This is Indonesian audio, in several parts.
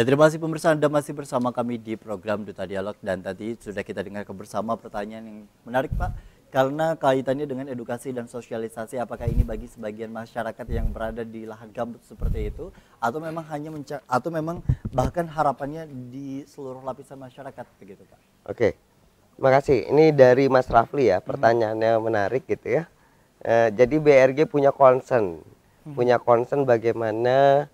Ya terima kasih pemirsa Anda masih bersama kami di program Duta Dialog. Dan tadi sudah kita dengarkan bersama pertanyaan yang menarik Pak. Karena kaitannya dengan edukasi dan sosialisasi apakah ini bagi sebagian masyarakat yang berada di lahan gambut seperti itu? Atau memang hanya menca- atau memang bahkan harapannya di seluruh lapisan masyarakat begitu Pak. Oke, terima kasih. Ini dari Mas Rafli ya, pertanyaannya menarik gitu ya. Eh, jadi BRG punya concern, punya concern bagaimana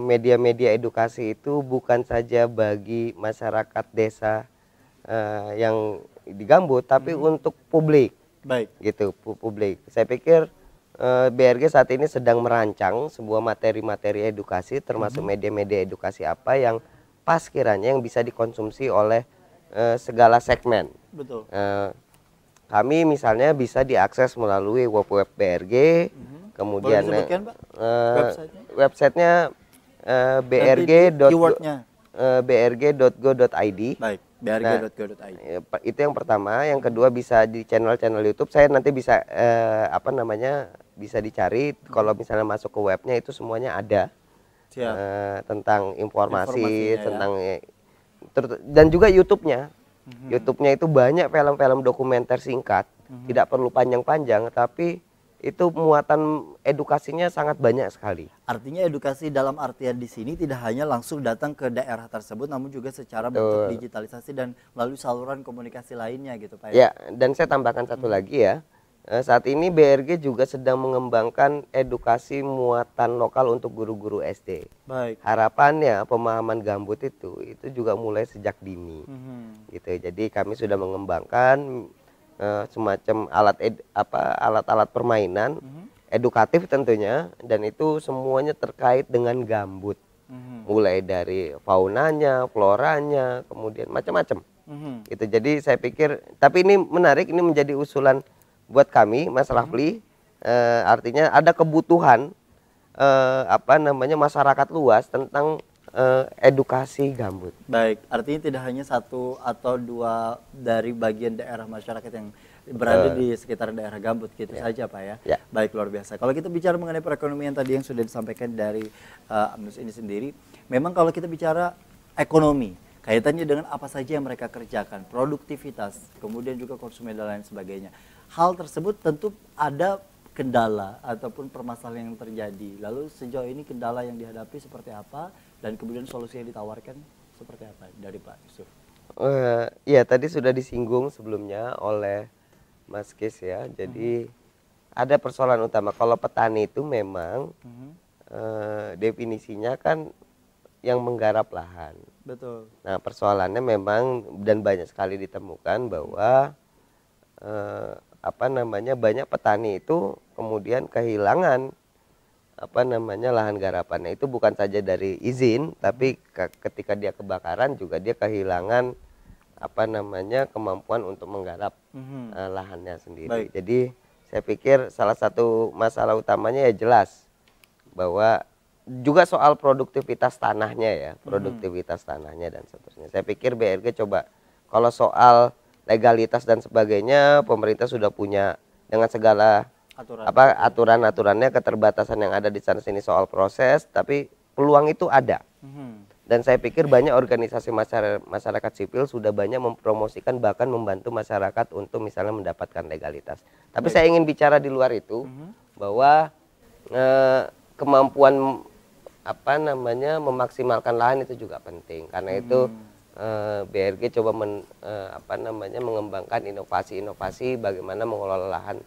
media-media edukasi itu bukan saja bagi masyarakat desa eh, yang di Gambut, tapi untuk publik Baik. gitu, pu- publik. Saya pikir eh, BRG saat ini sedang merancang sebuah materi-materi edukasi, termasuk media-media edukasi apa yang pas kiranya yang bisa dikonsumsi oleh eh, segala segmen. Betul. Eh, kami misalnya bisa diakses melalui web web BRG, kemudian Boleh disebutkan, Pak, eh, websitenya? websitenya eh, brg. Nanti keywordnya. eh, brg.go.id. Baik. brg.go.id. Ya, pa- itu yang pertama yang kedua bisa di channel-channel YouTube saya nanti bisa eh, apa namanya bisa dicari kalau misalnya masuk ke webnya itu semuanya ada Siap. eh, tentang informasi ya. tentang ter- dan juga YouTube-nya Mhm. YouTube-nya itu banyak film-film dokumenter singkat Mhm. tidak perlu panjang-panjang tapi itu muatan edukasinya sangat banyak sekali Artinya edukasi dalam artian di sini tidak hanya langsung datang ke daerah tersebut, namun juga secara bentuk digitalisasi dan melalui saluran komunikasi lainnya gitu Pak. Ya, dan saya tambahkan satu lagi ya. Eh, Saat ini BRG juga sedang mengembangkan edukasi muatan lokal untuk guru-guru SD. Baik. Harapannya pemahaman gambut itu itu juga mulai sejak dini. Mhm. Gitu. Jadi kami sudah mengembangkan eh, semacam alat ed- apa alat-alat permainan Mhm. edukatif tentunya dan itu semuanya terkait dengan gambut. Mhm. Mulai dari faunanya, floranya, kemudian macam-macam Mhm. gitu jadi saya pikir tapi ini menarik ini menjadi usulan buat kami Mas Rafli Eh, artinya ada kebutuhan eh, apa namanya masyarakat luas tentang eh, edukasi gambut Baik, artinya tidak hanya satu atau dua dari bagian daerah masyarakat yang berada di sekitar daerah gambut gitu saja Pak ya. Ya. Baik, luar biasa. Kalau kita bicara mengenai perekonomian tadi yang sudah disampaikan dari uh, Amnus ini sendiri, memang kalau kita bicara ekonomi, kaitannya dengan apa saja yang mereka kerjakan, produktivitas, kemudian juga konsumen dan lain sebagainya. Hal tersebut tentu ada kendala ataupun permasalahan yang terjadi. Lalu sejauh ini kendala yang dihadapi seperti apa dan kemudian solusi yang ditawarkan seperti apa dari Pak Yusuf? Eh, Iya tadi sudah disinggung sebelumnya oleh Mas Kis ya jadi ada persoalan utama kalau petani itu memang Mhm. eh, definisinya kan yang menggarap lahan Betul. Nah, persoalannya memang dan banyak sekali ditemukan bahwa eh, apa namanya banyak petani itu kemudian kehilangan apa namanya lahan garapannya itu bukan saja dari izin tapi ke- ketika dia kebakaran juga dia kehilangan apa namanya kemampuan untuk menggarap Mhm. eh, lahannya sendiri. Baik. Jadi saya pikir salah satu masalah utamanya ya jelas bahwa juga soal produktivitas tanahnya ya, produktivitas tanahnya dan seterusnya. Saya pikir BRG coba kalau soal legalitas dan sebagainya pemerintah sudah punya dengan segala Aturan. apa aturan-aturannya keterbatasan yang ada di sana sini soal proses tapi peluang itu ada Mhm. dan saya pikir banyak organisasi masyarakat, masyarakat sipil sudah banyak mempromosikan bahkan membantu masyarakat untuk misalnya mendapatkan legalitas. Tapi saya ingin bicara di luar itu Mhm. bahwa eh, kemampuan apa namanya memaksimalkan lahan itu juga penting karena itu eh, BRG coba men, eh, apa namanya mengembangkan inovasi-inovasi bagaimana mengelola lahan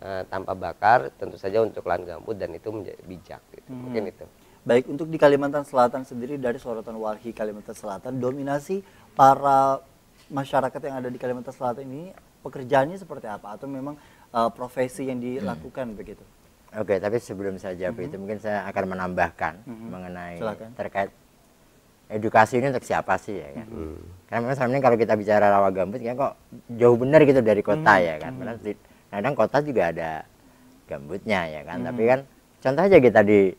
eh, tanpa bakar tentu saja untuk lahan gambut dan itu menjadi bijak gitu. mungkin itu. Baik untuk di Kalimantan Selatan sendiri dari sorotan Walhi Kalimantan Selatan dominasi para masyarakat yang ada di Kalimantan Selatan ini pekerjaannya seperti apa atau memang uh, profesi yang dilakukan begitu? Oke, tapi sebelum saya jawab itu mungkin saya akan menambahkan Mhm. mengenai Silakan. terkait edukasi ini untuk siapa sih ya kan? Karena memang selama ini kalau kita bicara rawa gambut kan kok jauh benar gitu dari kota ya kan. Di- kadang kota juga ada gambutnya ya kan. Tapi kan contoh aja kita di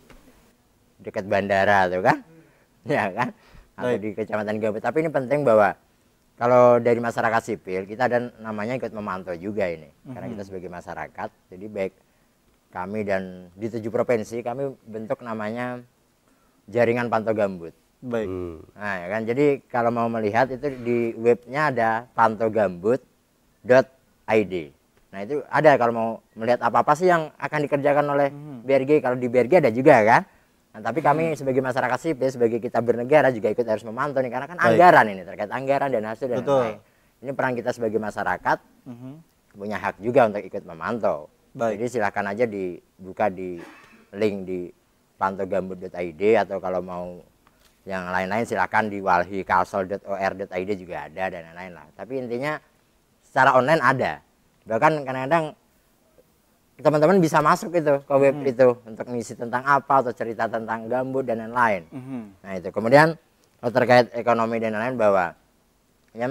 dekat bandara tuh kan. Ya kan? Atau Baik. di kecamatan gambut. Tapi ini penting bahwa kalau dari masyarakat sipil kita ada namanya ikut memantau juga ini. Karena kita sebagai masyarakat jadi baik kami dan di tujuh provinsi kami bentuk namanya jaringan pantau gambut. Baik. Hmm. Nah, ya kan jadi kalau mau melihat itu di webnya ada pantogambut.id. Nah, itu ada kalau mau melihat apa-apa sih yang akan dikerjakan oleh Hmm. BRG. Kalau di BRG ada juga kan. Nah, tapi kami sebagai masyarakat sipil, sebagai kita bernegara juga ikut harus memantau nih karena kan Baik. anggaran ini terkait anggaran dan hasil dan Betul. lain-lain. Ini peran kita sebagai masyarakat Mhm. punya hak juga untuk ikut memantau. Baik. Jadi silahkan aja dibuka di link di pantogambut.id atau kalau mau yang lain-lain silahkan di walhikalsel.or.id juga ada dan lain-lain lah. Tapi intinya secara online ada. Bahkan kadang-kadang teman-teman bisa masuk itu ke web Hmm. itu untuk ngisi tentang apa atau cerita tentang gambut dan lain-lain. Mhm. Nah itu kemudian kalau terkait ekonomi dan lain-lain bahwa ya,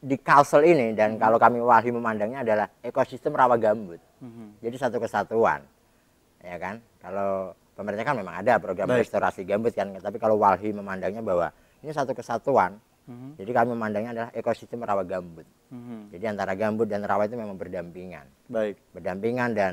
di Kalsel ini dan Hmm. kalau kami Walhi memandangnya adalah ekosistem rawa gambut. Mhm. Jadi satu kesatuan, ya kan? Kalau pemerintah kan memang ada program Baik. restorasi gambut kan, tapi kalau Walhi memandangnya bahwa ini satu kesatuan, Mhm. jadi kami memandangnya adalah ekosistem rawa gambut. Mhm. Jadi antara gambut dan rawa itu memang berdampingan Baik. berdampingan dan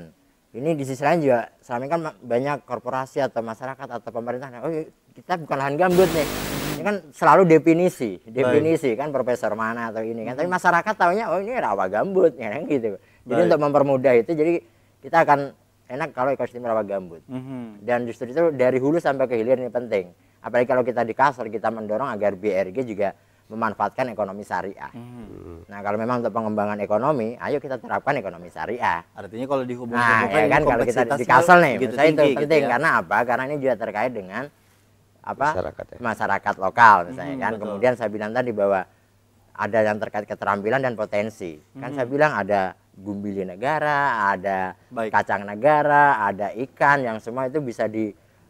ini di sisi lain juga selama ini kan banyak korporasi atau masyarakat atau pemerintah oh kita bukan lahan gambut nih ini kan selalu definisi definisi kan profesor mana atau ini kan tapi masyarakat taunya oh ini rawa gambut ya kan gitu jadi Baik. untuk mempermudah itu jadi kita akan enak kalau ekosistem rawa gambut Mhm. dan justru itu dari hulu sampai ke hilir ini penting apalagi kalau kita di kasar kita mendorong agar BRG juga memanfaatkan ekonomi syariah Mhm. nah kalau memang untuk pengembangan ekonomi ayo kita terapkan ekonomi syariah Artinya kalau dihubungkan Nah, ya kan kalau kita di kasel nih, menurut saya itu penting karena apa? Karena ini juga terkait dengan apa? Masyarakat ya. Masyarakat lokal misalnya Hmm, kan. betul. Kemudian saya bilang tadi bahwa ada yang terkait keterampilan dan potensi. Kan saya bilang ada gumbili negara, ada Hmm. Baik. kacang negara, ada ikan yang semua itu bisa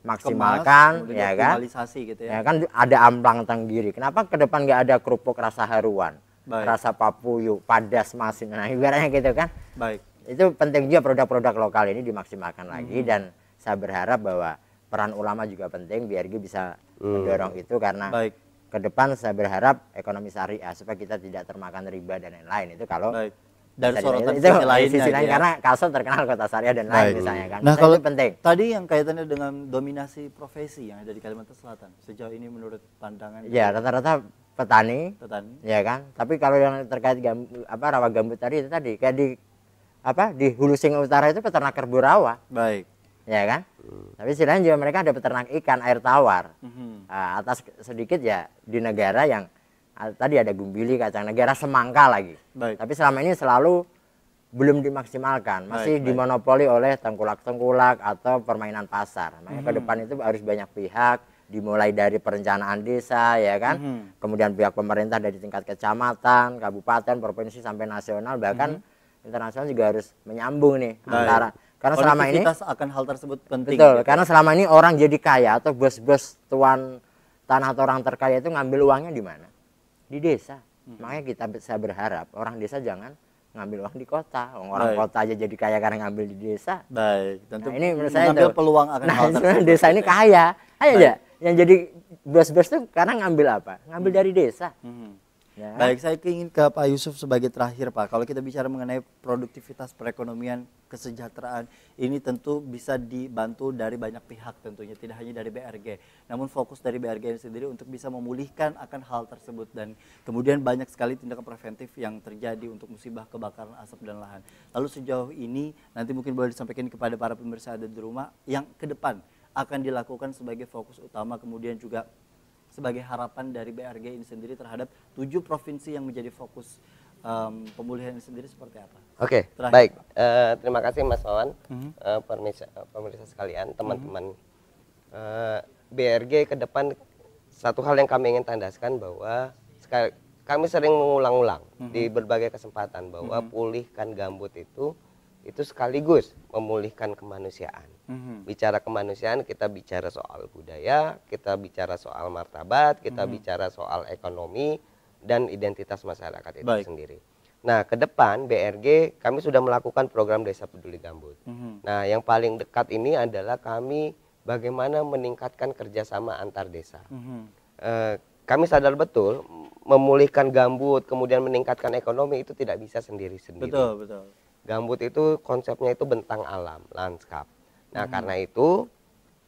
dimaksimalkan Kemas, ya kan? gitu ya. Ya kan ada amplang tenggiri. Kenapa ke depan nggak ada kerupuk rasa haruan, Baik. rasa papuyu, padas masin. Nah, ibaratnya gitu kan Baik. itu penting juga produk-produk lokal ini dimaksimalkan lagi dan saya berharap bahwa peran ulama juga penting biar dia bisa mendorong itu karena Baik. ke depan saya berharap ekonomi syariah supaya kita tidak termakan riba dan lain-lain itu kalau Baik. Dari bisa sorotan itu sisi lainnya sisi lain ya. karena Kalsel terkenal kota syariah dan lain Baik. misalnya kan. Nah, Nah, kalau itu penting. tadi yang kaitannya dengan dominasi profesi yang ada di Kalimantan Selatan sejauh ini menurut pandangan ya rata-rata petani. Petani. Ya kan? Tapi kalau yang terkait gam, apa rawa gambut tadi itu tadi kayak di apa di Hulu Singa Utara itu peternak kerbau rawa. Baik. Ya kan? Tapi selain juga mereka ada peternak ikan air tawar. Mhm. Ah, atas sedikit ya di negara yang tadi ada gumbili kacang negara semangka lagi baik tapi selama ini selalu belum dimaksimalkan masih Baik, baik. dimonopoli oleh tengkulak-tengkulak atau permainan pasar makanya ke depan itu harus banyak pihak dimulai dari perencanaan desa ya kan Mhm. kemudian pihak pemerintah dari tingkat kecamatan kabupaten provinsi sampai nasional bahkan internasional juga harus menyambung nih. Baik. antara karena selama ini akan hal tersebut penting Betul, gitu. karena selama ini orang jadi kaya atau bos-bos tuan tanah atau orang terkaya itu ngambil uangnya di mana? Di desa. Hmm. Makanya kita bisa berharap orang desa jangan ngambil uang di kota. Orang Baik. kota aja jadi kaya karena ngambil di desa. baik tentu Nah, ini menurut saya itu. peluang akan Nah, hal tersebut desa ini ya. kaya. Ayo aja. Yang jadi bos-bos tuh karena ngambil apa? Ngambil dari desa. Mhm. Ya. Baik, saya ingin ke Pak Yusuf sebagai terakhir Pak. Kalau kita bicara mengenai produktivitas perekonomian, kesejahteraan, ini tentu bisa dibantu dari banyak pihak tentunya, tidak hanya dari BRG. Namun fokus dari BRG ini sendiri untuk bisa memulihkan akan hal tersebut dan kemudian banyak sekali tindakan preventif yang terjadi untuk musibah kebakaran asap dan lahan. Lalu sejauh ini nanti mungkin boleh disampaikan kepada para pemirsa ada di rumah yang ke depan akan dilakukan sebagai fokus utama kemudian juga sebagai harapan dari BRG ini sendiri terhadap tujuh provinsi yang menjadi fokus em, pemulihan ini sendiri seperti apa? Oke, Terakhir, baik. Eh, terima kasih Mas Wawan, Mhm. Eh, pemirsa, pemirsa sekalian, teman-teman. Eh, BRG ke depan satu hal yang kami ingin tandaskan bahwa sekali, kami sering mengulang-ulang di berbagai kesempatan bahwa pulihkan gambut itu itu sekaligus memulihkan kemanusiaan. Mhm. Bicara kemanusiaan kita bicara soal budaya, kita bicara soal martabat, kita bicara soal ekonomi dan identitas masyarakat itu Baik. sendiri. Nah, ke depan BRG kami sudah melakukan program Desa Peduli Gambut. Mhm. Nah, yang paling dekat ini adalah kami bagaimana meningkatkan kerjasama antar desa. Mhm. Eh, kami sadar betul memulihkan gambut kemudian meningkatkan ekonomi itu tidak bisa sendiri-sendiri. Betul, betul. Gambut itu konsepnya itu bentang alam, lanskap. Nah, Hmm. karena itu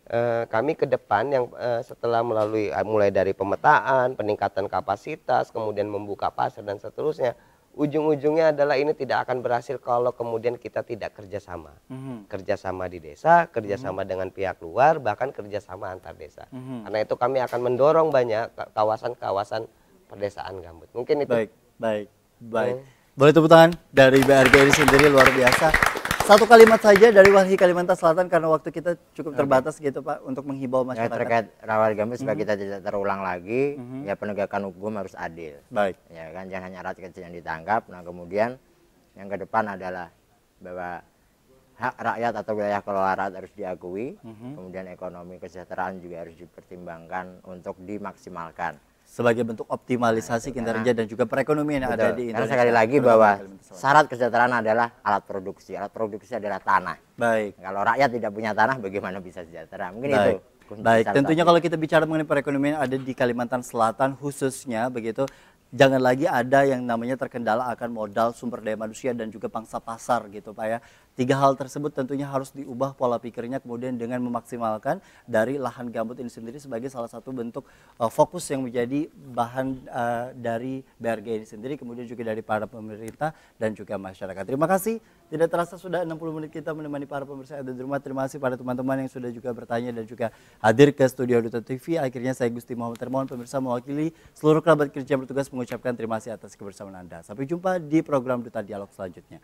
eh, kami ke depan yang eh, setelah melalui eh, mulai dari pemetaan, peningkatan kapasitas, kemudian membuka pasar dan seterusnya, ujung-ujungnya adalah ini tidak akan berhasil kalau kemudian kita tidak kerjasama, Mhm. kerjasama di desa, kerjasama dengan pihak luar, bahkan kerjasama antar desa. Mhm. Karena itu kami akan mendorong banyak ka- kawasan-kawasan pedesaan gambut. Mungkin itu. Baik, baik, baik. Boleh tepuk tangan dari BRG ini sendiri luar biasa. Satu kalimat saja dari Walhi Kalimantan Selatan karena waktu kita cukup terbatas gitu Pak untuk menghibau Ya, masyarakat. terkait rawa gambut supaya Mhm. kita tidak terulang lagi, ya penegakan hukum harus adil. Baik. Ya kan jangan hanya rakyat kecil yang ditangkap. Nah kemudian yang ke depan adalah bahwa hak rakyat atau wilayah kelola rakyat harus diakui, Mhm. kemudian ekonomi kesejahteraan juga harus dipertimbangkan untuk dimaksimalkan. Sebagai bentuk optimalisasi kinerja dan juga perekonomian yang ada di Karena Indonesia. sekali lagi bahwa syarat kesejahteraan adalah alat produksi. Alat produksi adalah tanah. Baik. Kalau rakyat tidak punya tanah, bagaimana bisa sejahtera? Mungkin itu. Baik. kunci Baik, tentunya kalau kita bicara mengenai perekonomian ada di Kalimantan Selatan khususnya begitu, jangan lagi ada yang namanya terkendala akan modal sumber daya manusia dan juga pangsa pasar gitu Pak ya. Tiga hal tersebut tentunya harus diubah pola pikirnya kemudian dengan memaksimalkan dari lahan gambut ini sendiri sebagai salah satu bentuk uh, fokus yang menjadi bahan uh, dari BRG ini sendiri kemudian juga dari para pemerintah dan juga masyarakat. Terima kasih. Tidak terasa sudah 60 menit kita menemani para pemirsa ada di rumah. Terima kasih pada teman-teman yang sudah juga bertanya dan juga hadir ke studio Duta TV. Akhirnya saya Gusti Muhammad Termon pemirsa mewakili seluruh kerabat kerja bertugas mengucapkan terima kasih atas kebersamaan Anda. Sampai jumpa di program Duta Dialog selanjutnya.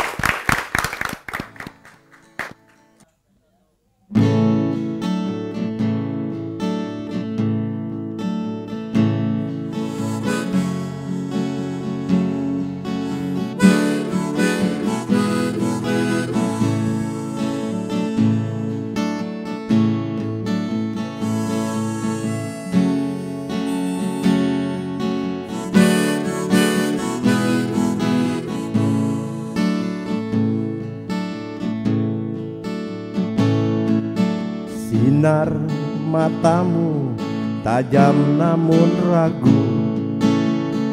Tajam namun ragu.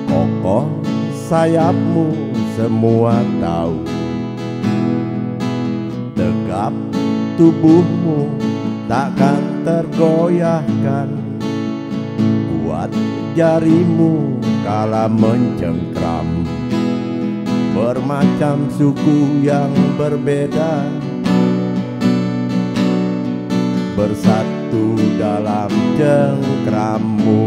Kokoh sayapmu semua tahu. Tegap tubuhmu takkan tergoyahkan. Kuat jarimu kala mencengkram. Bermacam suku yang berbeda. Bersatu dalam cengkramu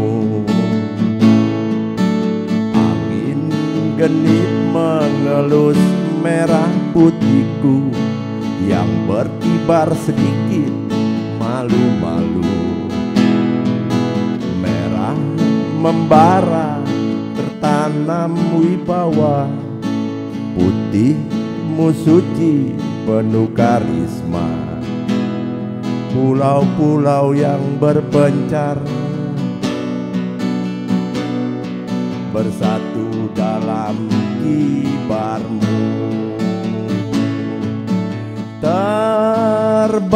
Angin genit mengelus merah putihku Yang berkibar sedikit malu-malu. Merah membara tertanam wibawa Putihmu suci penuh karisma pulau-pulau yang berpencar. Bersatu dalam kibarmu. Terbanglah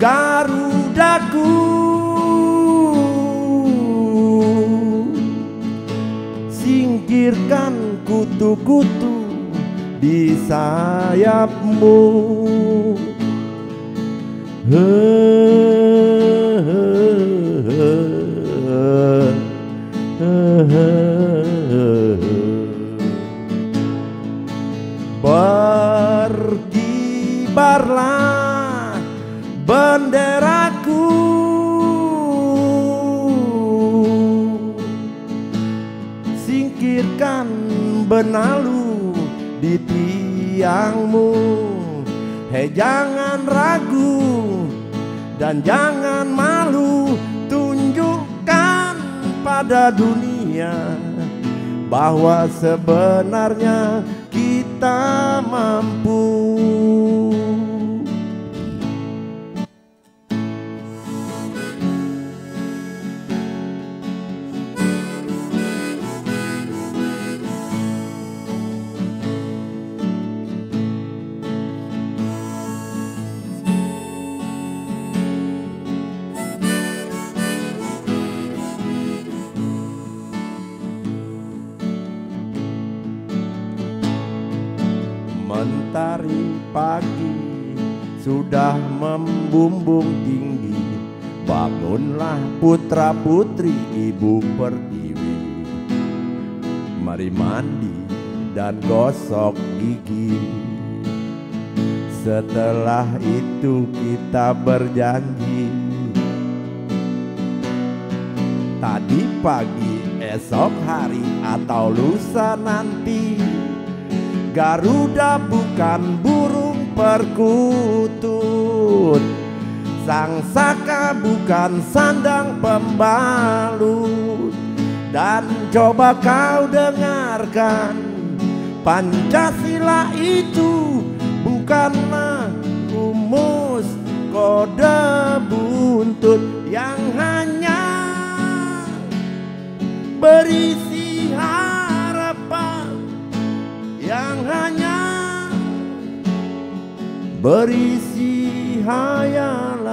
garudaku. Singkirkan kutu-kutu di sayapmu. Berkibarlah benderaku. Singkirkan benalu di tiangmu. Hei jangan ragu dan jangan malu. Tunjukkan pada dunia Bahwa sebenarnya kita mampu sudah membumbung tinggi Bangunlah putra putri ibu pertiwi. Mari mandi dan gosok gigi. Setelah itu kita berjanji. Tadi pagi esok hari atau lusa nanti Garuda bukan burung perkutut. Sang saka bukan sandang pembalut. Dan coba kau dengarkan Pancasila itu bukanlah rumus kode buntut Yang hanya berisi harapan yang hanya berisi hayal